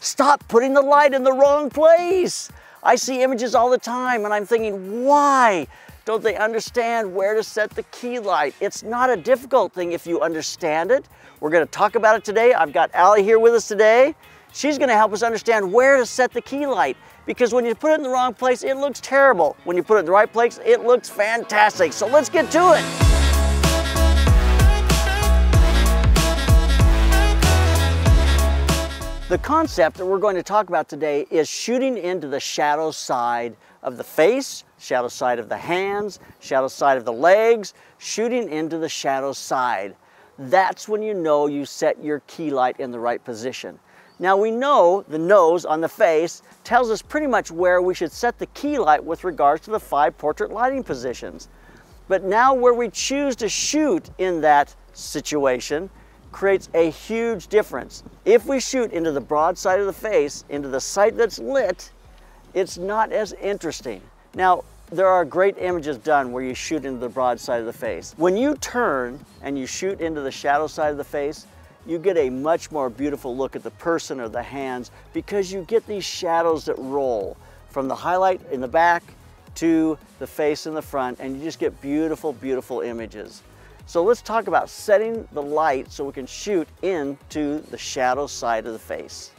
Stop putting the light in the wrong place. I see images all the time and I'm thinking, why don't they understand where to set the key light? It's not a difficult thing if you understand it. We're gonna talk about it today. I've got Allie here with us today. She's gonna help us understand where to set the key light because when you put it in the wrong place, it looks terrible. When you put it in the right place, it looks fantastic. So let's get to it. The concept that we're going to talk about today is shooting into the shadow side of the face, shadow side of the hands, shadow side of the legs, shooting into the shadow side. That's when you know you set your key light in the right position. Now we know the nose on the face tells us pretty much where we should set the key light with regards to the five portrait lighting positions. But now where we choose to shoot in that situation creates a huge difference. If we shoot into the broad side of the face, into the site that's lit, it's not as interesting. Now, there are great images done where you shoot into the broad side of the face. When you turn and you shoot into the shadow side of the face, you get a much more beautiful look at the person or the hands because you get these shadows that roll from the highlight in the back to the face in the front and you just get beautiful, beautiful images. So let's talk about setting the light so we can shoot into the shadow side of the face.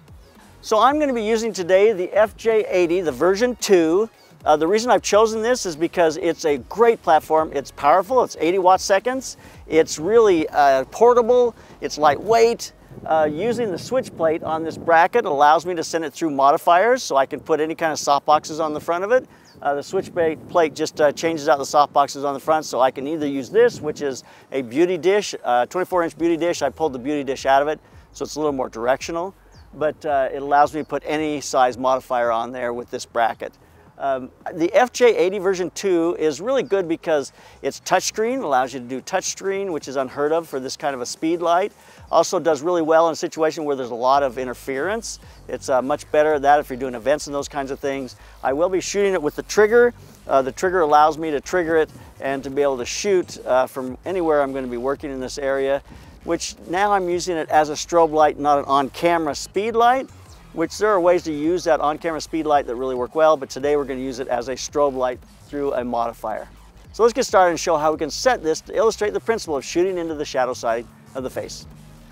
So I'm gonna be using today the FJ80, the version 2. Uh, the reason I've chosen this is because it's a great platform. It's powerful, it's 80 watt seconds. It's really uh, portable, it's lightweight. Uh, using the switch plate on this bracket allows me to send it through modifiers so I can put any kind of softboxes on the front of it. Uh, the switch plate just uh, changes out the soft boxes on the front so I can either use this, which is a beauty dish, uh, 24 inch beauty dish. I pulled the beauty dish out of it so it's a little more directional, but uh, it allows me to put any size modifier on there with this bracket. Um, the FJ80 version 2 is really good because it's touchscreen, allows you to do touchscreen, which is unheard of for this kind of a speed light. Also does really well in a situation where there's a lot of interference. It's uh, much better at that if you're doing events and those kinds of things. I will be shooting it with the trigger. Uh, the trigger allows me to trigger it and to be able to shoot uh, from anywhere I'm going to be working in this area, which now I'm using it as a strobe light, not an on-camera speed light which there are ways to use that on-camera speed light that really work well, but today we're gonna use it as a strobe light through a modifier. So let's get started and show how we can set this to illustrate the principle of shooting into the shadow side of the face.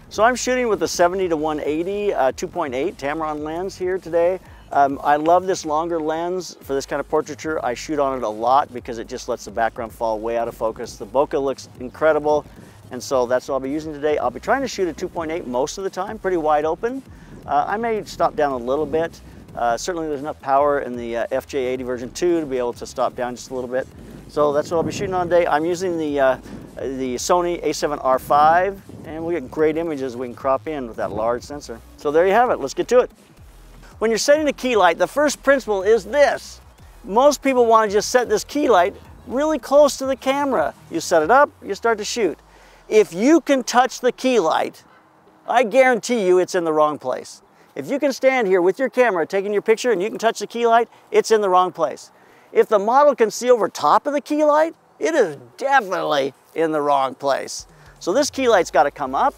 So I'm shooting with the 70 to 180 uh, 2.8 Tamron lens here today. Um, I love this longer lens for this kind of portraiture. I shoot on it a lot because it just lets the background fall way out of focus. The bokeh looks incredible, and so that's what I'll be using today. I'll be trying to shoot at 2.8 most of the time, pretty wide open. Uh, I may stop down a little bit. Uh, certainly there's enough power in the uh, FJ80 version 2 to be able to stop down just a little bit. So that's what I'll be shooting on today. I'm using the, uh, the Sony a7R5 and we get great images we can crop in with that large sensor. So there you have it, let's get to it. When you're setting a key light, the first principle is this. Most people want to just set this key light really close to the camera. You set it up, you start to shoot. If you can touch the key light, I guarantee you it's in the wrong place. If you can stand here with your camera taking your picture and you can touch the key light, it's in the wrong place. If the model can see over top of the key light, it is definitely in the wrong place. So this key light's gotta come up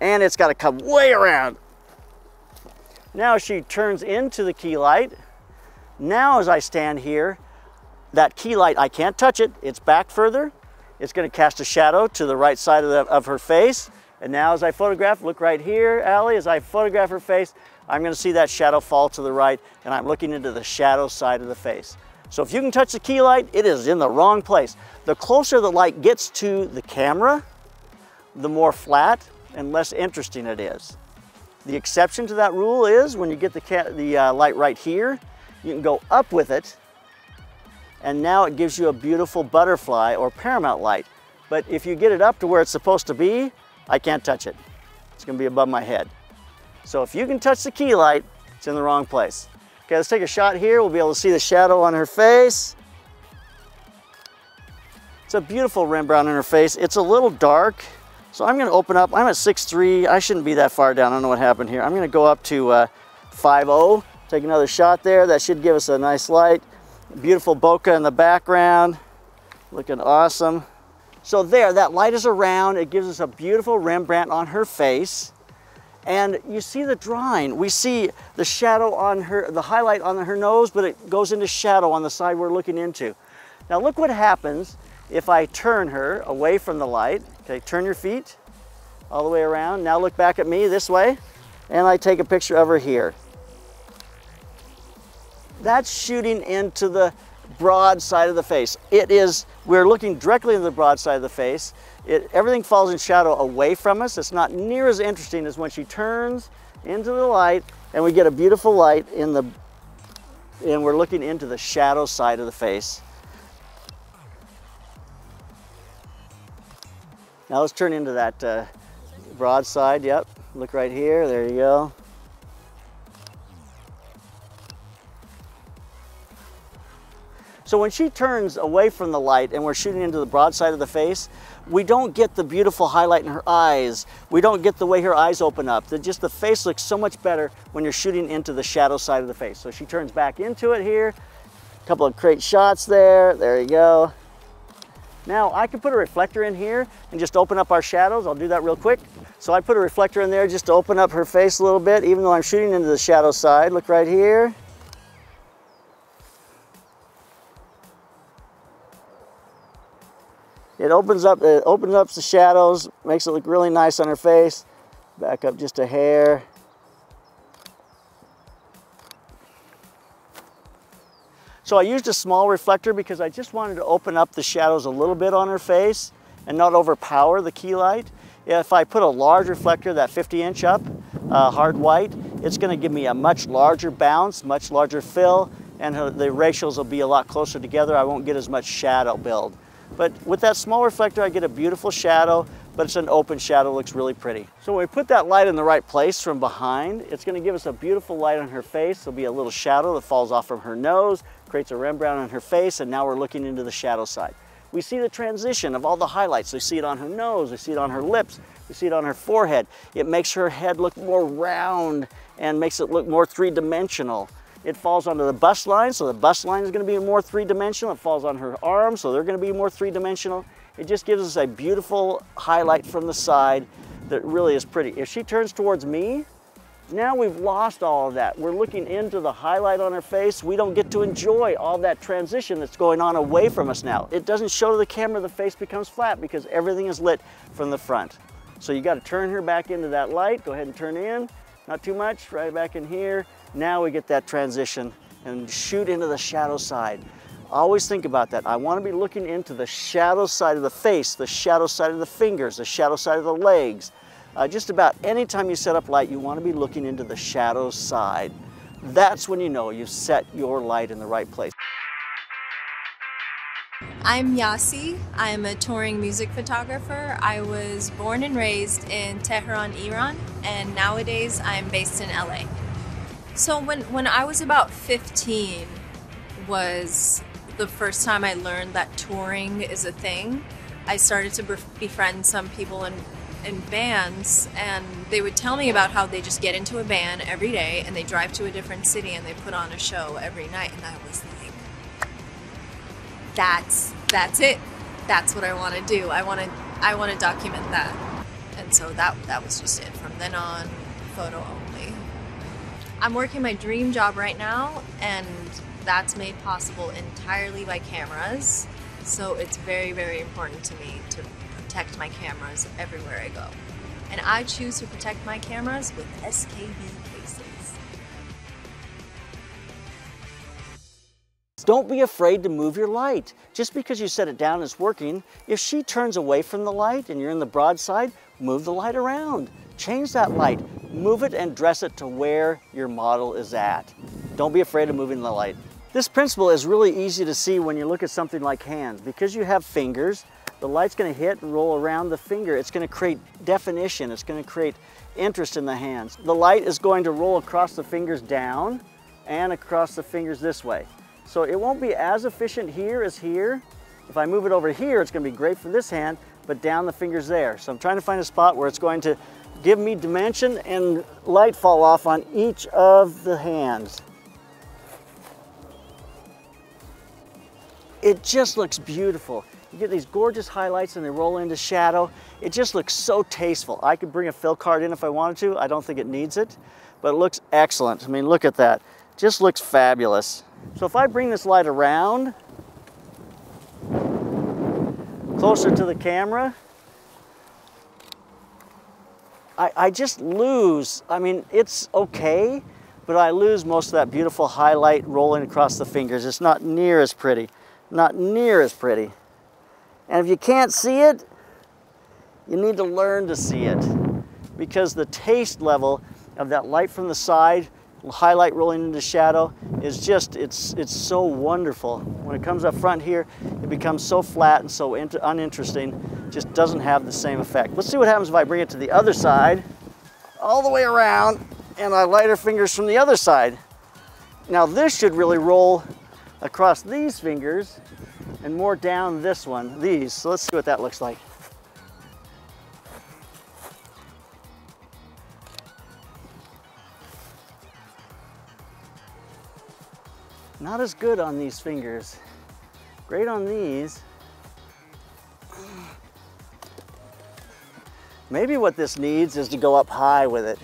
and it's gotta come way around. Now she turns into the key light. Now as I stand here, that key light, I can't touch it, it's back further. It's gonna cast a shadow to the right side of, the, of her face. And now as I photograph, look right here, Allie, as I photograph her face, I'm gonna see that shadow fall to the right and I'm looking into the shadow side of the face. So if you can touch the key light, it is in the wrong place. The closer the light gets to the camera, the more flat and less interesting it is. The exception to that rule is when you get the, the uh, light right here, you can go up with it and now it gives you a beautiful butterfly or paramount light. But if you get it up to where it's supposed to be, I can't touch it. It's gonna be above my head. So if you can touch the key light, it's in the wrong place. Okay, let's take a shot here. We'll be able to see the shadow on her face. It's a beautiful Rembrandt in her face. It's a little dark, so I'm gonna open up. I'm at 6'3". I shouldn't be that far down. I don't know what happened here. I'm gonna go up to uh, 5'0", take another shot there. That should give us a nice light. Beautiful bokeh in the background, looking awesome. So there, that light is around. It gives us a beautiful Rembrandt on her face. And you see the drawing. We see the shadow on her, the highlight on her nose, but it goes into shadow on the side we're looking into. Now look what happens if I turn her away from the light. Okay, turn your feet all the way around. Now look back at me this way, and I take a picture of her here. That's shooting into the broad side of the face. It is, we're looking directly into the broad side of the face. It, everything falls in shadow away from us. It's not near as interesting as when she turns into the light and we get a beautiful light in the, and we're looking into the shadow side of the face. Now let's turn into that uh, broad side, yep. Look right here, there you go. So when she turns away from the light and we're shooting into the broad side of the face, we don't get the beautiful highlight in her eyes. We don't get the way her eyes open up. The, just the face looks so much better when you're shooting into the shadow side of the face. So she turns back into it here. A couple of great shots there. There you go. Now I can put a reflector in here and just open up our shadows. I'll do that real quick. So I put a reflector in there just to open up her face a little bit, even though I'm shooting into the shadow side. Look right here. It opens up, it opens up the shadows, makes it look really nice on her face. Back up just a hair. So I used a small reflector because I just wanted to open up the shadows a little bit on her face and not overpower the key light. If I put a large reflector, that 50 inch up, uh, hard white, it's gonna give me a much larger bounce, much larger fill, and the ratios will be a lot closer together. I won't get as much shadow build. But with that small reflector, I get a beautiful shadow, but it's an open shadow, looks really pretty. So when we put that light in the right place from behind, it's gonna give us a beautiful light on her face. There'll be a little shadow that falls off from her nose, creates a Rembrandt on her face, and now we're looking into the shadow side. We see the transition of all the highlights. We see it on her nose, we see it on her lips, we see it on her forehead. It makes her head look more round and makes it look more three-dimensional. It falls onto the bust line, so the bust line is going to be more three-dimensional. It falls on her arm, so they're going to be more three-dimensional. It just gives us a beautiful highlight from the side that really is pretty. If she turns towards me, now we've lost all of that. We're looking into the highlight on her face. We don't get to enjoy all that transition that's going on away from us now. It doesn't show to the camera the face becomes flat because everything is lit from the front. So you got to turn her back into that light. Go ahead and turn in. Not too much, right back in here. Now we get that transition and shoot into the shadow side. Always think about that. I want to be looking into the shadow side of the face, the shadow side of the fingers, the shadow side of the legs. Uh, just about anytime you set up light, you want to be looking into the shadow side. That's when you know you've set your light in the right place. I'm Yasi. I'm a touring music photographer. I was born and raised in Tehran, Iran, and nowadays I'm based in LA. So when when I was about 15 was the first time I learned that touring is a thing. I started to befriend some people in in bands and they would tell me about how they just get into a van every day and they drive to a different city and they put on a show every night and I was like that's that's it. That's what I want to do. I want to I want to document that. And so that that was just it. From then on, photo only. I'm working my dream job right now, and that's made possible entirely by cameras. So it's very, very important to me to protect my cameras everywhere I go. And I choose to protect my cameras with SKB cases. Don't be afraid to move your light. Just because you set it down is working, if she turns away from the light and you're in the broadside, move the light around. Change that light, move it and dress it to where your model is at. Don't be afraid of moving the light. This principle is really easy to see when you look at something like hands. Because you have fingers, the light's gonna hit and roll around the finger. It's gonna create definition. It's gonna create interest in the hands. The light is going to roll across the fingers down and across the fingers this way. So it won't be as efficient here as here. If I move it over here, it's gonna be great for this hand, but down the fingers there. So I'm trying to find a spot where it's going to give me dimension and light fall off on each of the hands. It just looks beautiful. You get these gorgeous highlights and they roll into shadow. It just looks so tasteful. I could bring a fill card in if I wanted to. I don't think it needs it, but it looks excellent. I mean, look at that. Just looks fabulous. So if I bring this light around, closer to the camera, I, I just lose. I mean, it's okay, but I lose most of that beautiful highlight rolling across the fingers. It's not near as pretty, not near as pretty. And if you can't see it, you need to learn to see it because the taste level of that light from the side, highlight rolling into shadow, is just, it's, it's so wonderful. When it comes up front here, it becomes so flat and so uninteresting, just doesn't have the same effect. Let's see what happens if I bring it to the other side, all the way around, and I lighter fingers from the other side. Now this should really roll across these fingers and more down this one, these. So let's see what that looks like. Not as good on these fingers. Great on these. Maybe what this needs is to go up high with it.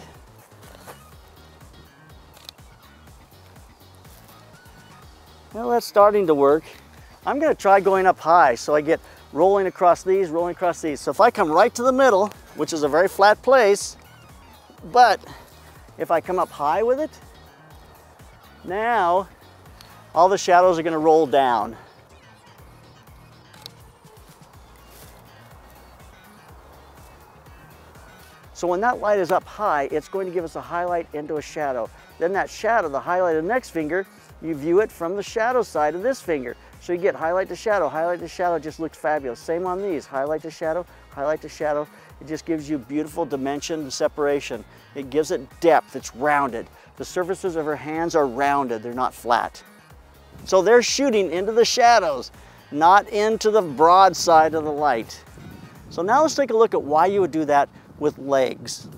Well, that's starting to work. I'm gonna try going up high so I get rolling across these, rolling across these. So if I come right to the middle, which is a very flat place, but if I come up high with it, now all the shadows are gonna roll down. So when that light is up high, it's going to give us a highlight into a shadow. Then that shadow, the highlight of the next finger, you view it from the shadow side of this finger. So you get highlight to shadow, highlight to shadow, just looks fabulous. Same on these, highlight to shadow, highlight to shadow. It just gives you beautiful dimension and separation. It gives it depth, it's rounded. The surfaces of her hands are rounded, they're not flat. So they're shooting into the shadows, not into the broad side of the light. So now let's take a look at why you would do that with legs.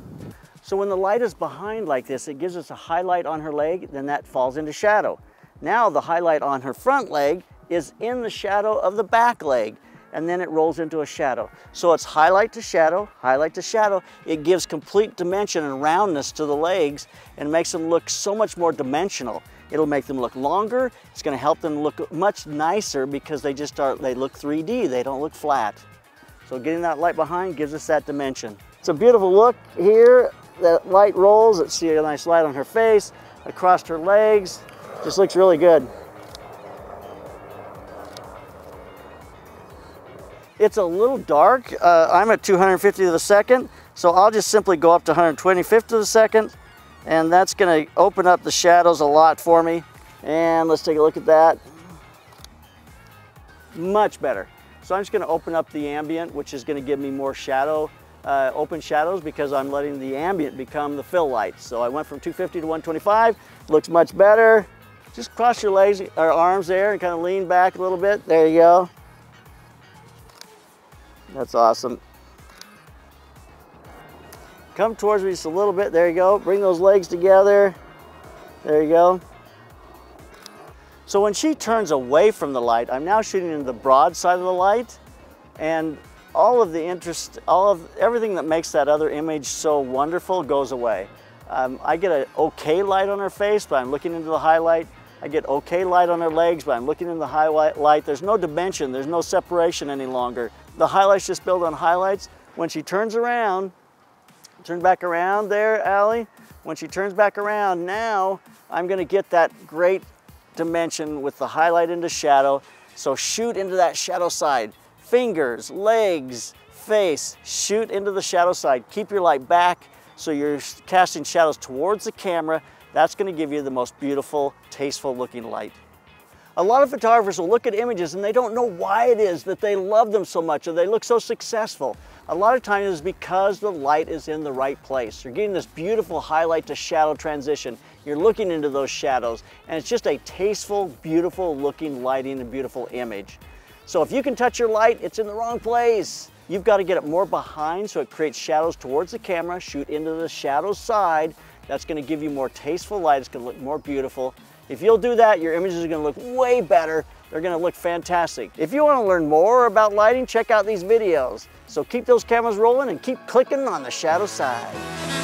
So when the light is behind like this, it gives us a highlight on her leg, then that falls into shadow. Now the highlight on her front leg is in the shadow of the back leg and then it rolls into a shadow. So it's highlight to shadow, highlight to shadow. It gives complete dimension and roundness to the legs and makes them look so much more dimensional. It'll make them look longer. It's gonna help them look much nicer because they just start, they look 3D, they don't look flat. So getting that light behind gives us that dimension. It's a beautiful look here. That light rolls, let's see a nice light on her face, across her legs. Just looks really good. It's a little dark. Uh, I'm at 250 of the second, so I'll just simply go up to 125th of the second, and that's gonna open up the shadows a lot for me. And let's take a look at that. Much better. So I'm just gonna open up the ambient, which is gonna give me more shadow, uh, open shadows because I'm letting the ambient become the fill light. So I went from 250 to 125, looks much better. Just cross your legs or arms there and kind of lean back a little bit. There you go. That's awesome. Come towards me just a little bit. There you go. Bring those legs together. There you go. So when she turns away from the light, I'm now shooting in the broad side of the light and all of the interest, all of everything that makes that other image so wonderful goes away. Um, I get an okay light on her face, but I'm looking into the highlight. I get okay light on her legs, but I'm looking in the highlight. There's no dimension, there's no separation any longer. The highlights just build on highlights. When she turns around, turn back around there, Allie. When she turns back around, now I'm gonna get that great dimension with the highlight into shadow. So shoot into that shadow side. Fingers, legs, face, shoot into the shadow side. Keep your light back so you're casting shadows towards the camera. That's gonna give you the most beautiful, tasteful looking light. A lot of photographers will look at images and they don't know why it is that they love them so much or they look so successful. A lot of times it's because the light is in the right place. You're getting this beautiful highlight to shadow transition. You're looking into those shadows and it's just a tasteful, beautiful looking lighting and beautiful image. So if you can touch your light, it's in the wrong place. You've got to get it more behind so it creates shadows towards the camera, shoot into the shadow side. That's going to give you more tasteful light. It's going to look more beautiful. If you'll do that, your images are gonna look way better, They're gonna look fantastic. If you wanna learn more about lighting, check out these videos. So keep those cameras rolling and keep clicking on the shadow side.